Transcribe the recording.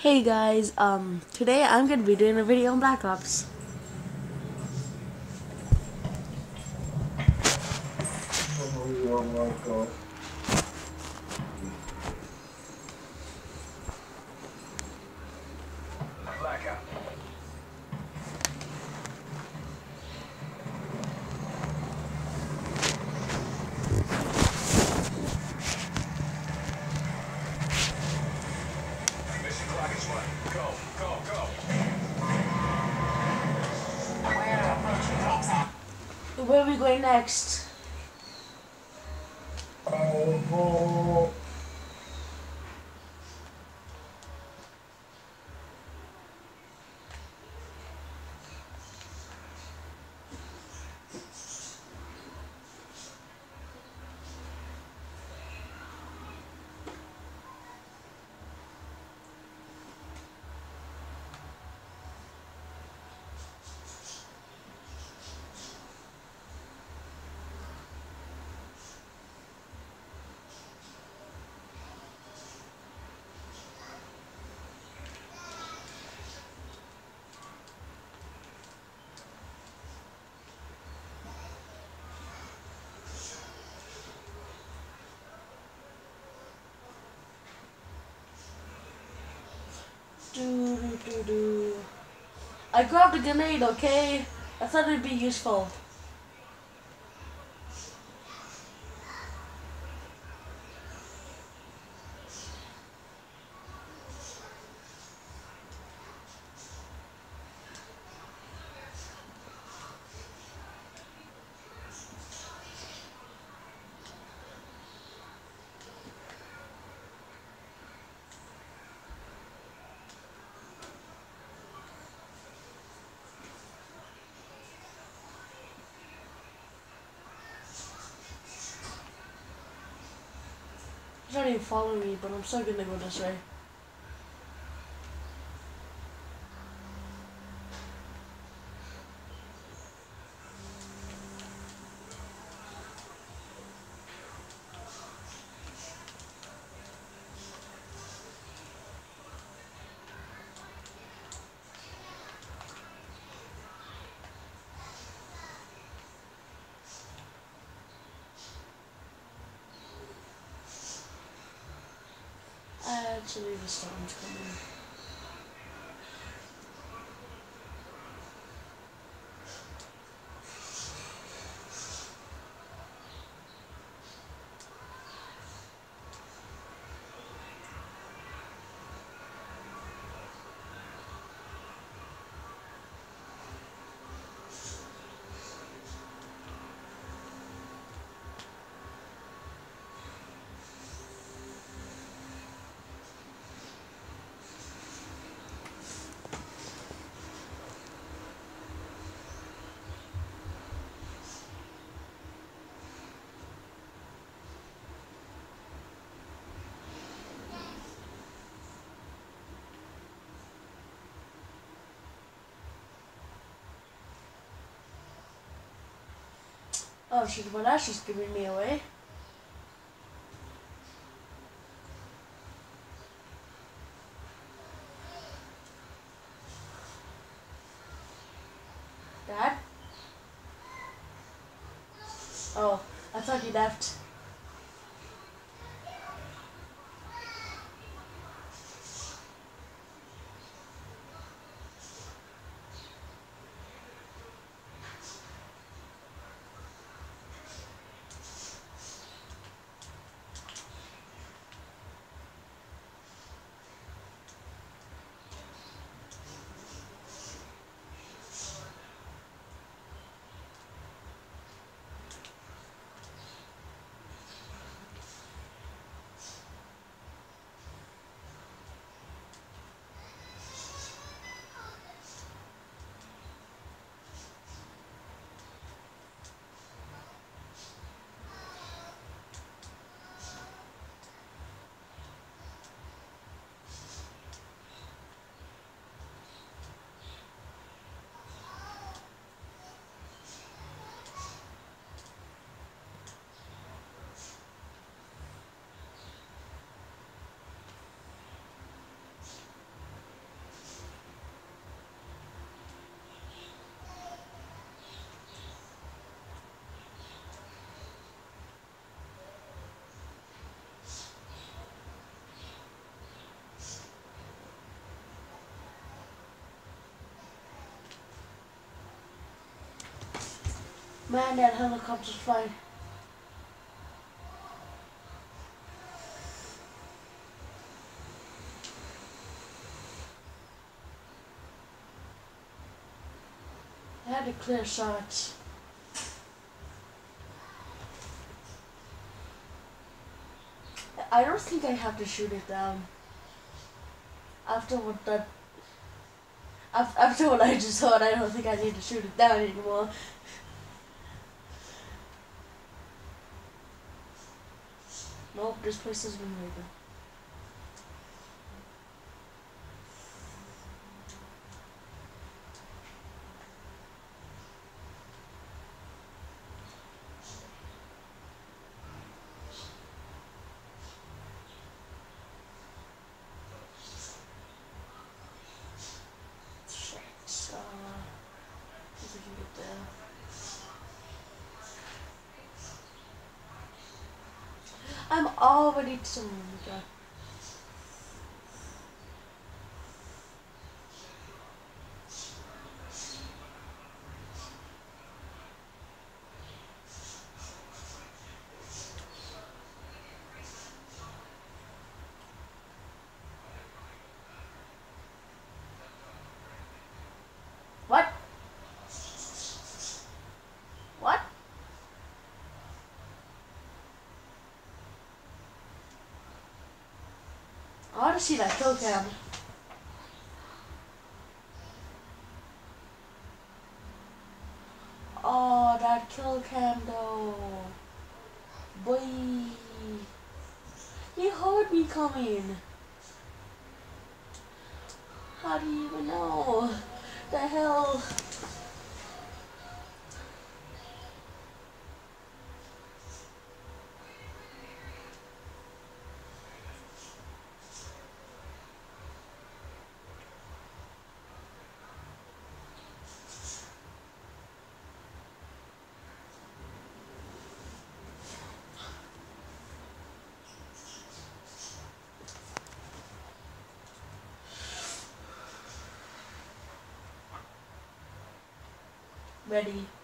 Hey guys, um, today I'm gonna be doing a video on Black Ops. Blackout. Mission clock is running. Go, go, go. Where are we going next? Do, do. I grabbed a grenade, okay? I thought it'd be useful. He's not even following me, but I'm still gonna go this way. Actually, the storm's coming. Oh shit, well that's she's giving me away. Dad? Oh, I thought you left. Man, that helicopter's flying. I had a clear shot. I don't think I have to shoot it down. After what that after what I just saw, I don't think I need to shoot it down anymore. Nope, this place has been raided. I'm already to oh What? What? I want to see that kill cam. Oh, that kill cam though. Boy. He heard me coming. How do you even know? The hell? Ready.